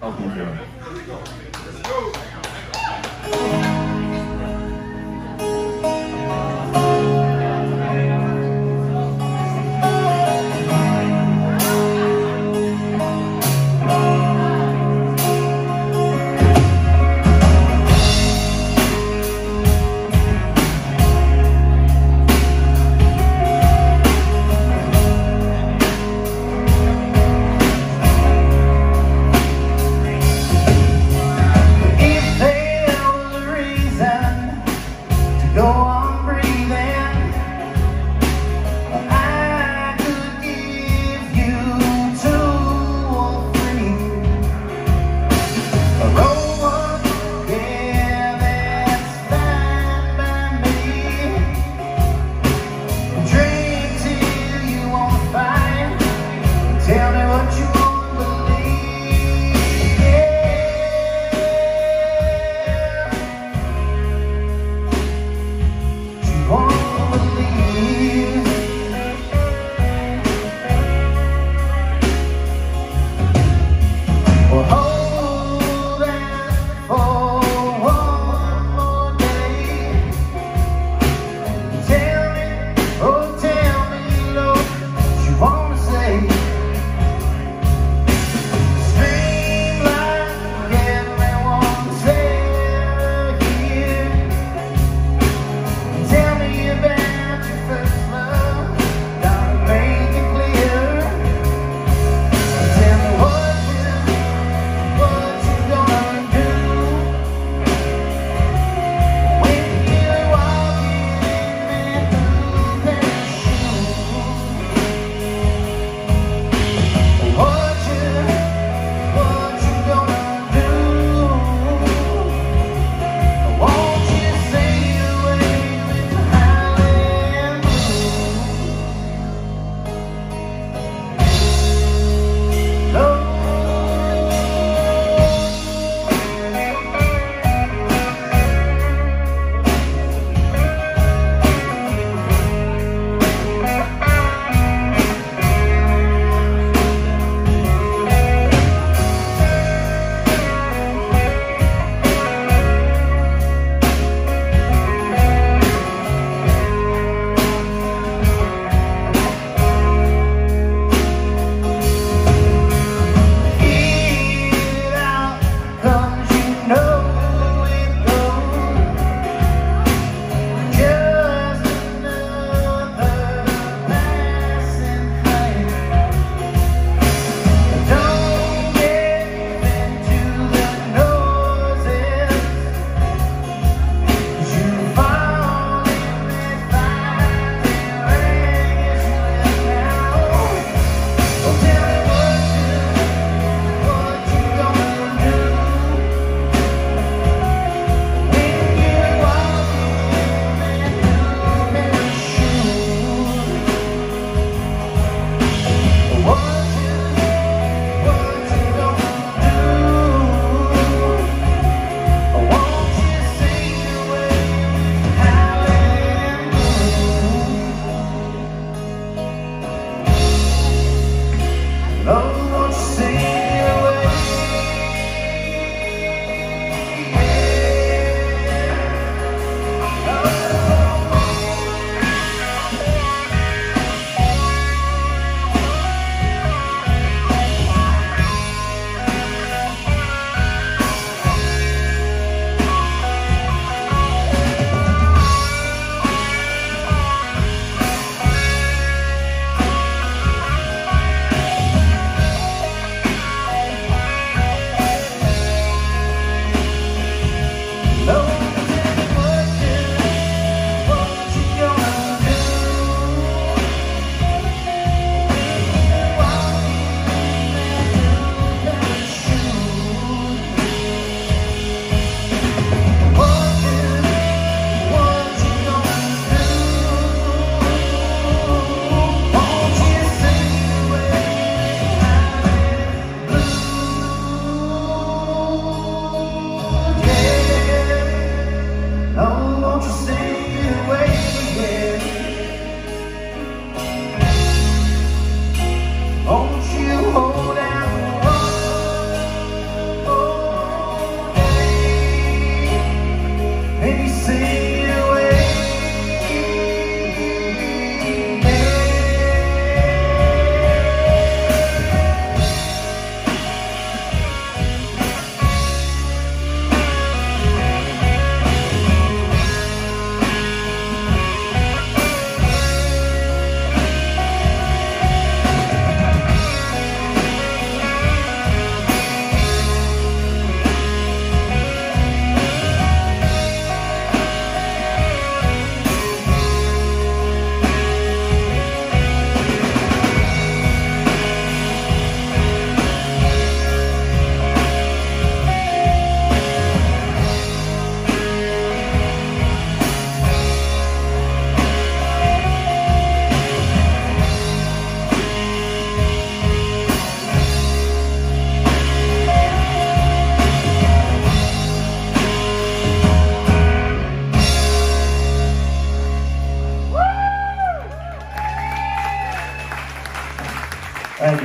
Elton No,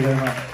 Obrigado.